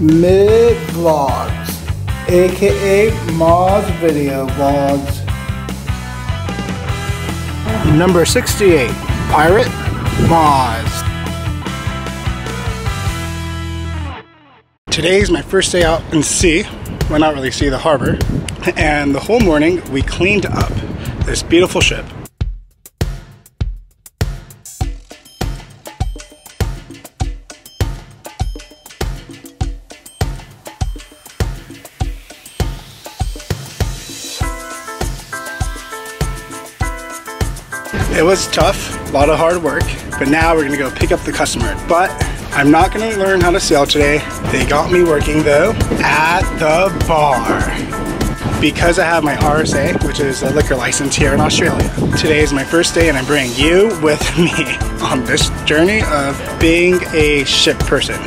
Mid Vlogs, aka Maz Video Vlogs. Number 68, Pirate Maz. Today's my first day out in sea, well not really sea, the harbor, and the whole morning we cleaned up this beautiful ship. It was tough, a lot of hard work, but now we're gonna go pick up the customer. But I'm not gonna learn how to sail today. They got me working though at the bar because I have my RSA, which is a liquor license here in Australia. Today is my first day and I'm bringing you with me on this journey of being a ship person.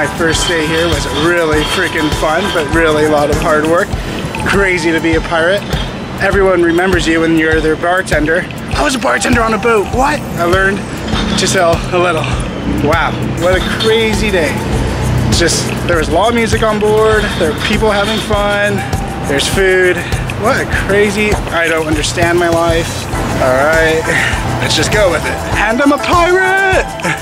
My first day here was really freaking fun, but really a lot of hard work. Crazy to be a pirate. Everyone remembers you when you're their bartender. I was a bartender on a boat. What? I learned to sell a little. Wow, what a crazy day. It's just, there was law music on board, there were people having fun, there's food. What a crazy, I don't understand my life. All right, let's just go with it. And I'm a pirate!